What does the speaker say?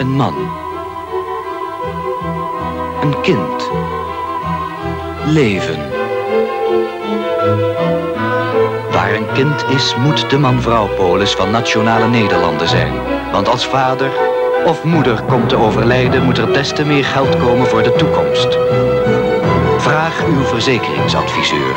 Een man. Een kind. Leven. Waar een kind is, moet de man-vrouw polis van Nationale Nederlanden zijn. Want als vader of moeder komt te overlijden, moet er des te meer geld komen voor de toekomst. Vraag uw verzekeringsadviseur.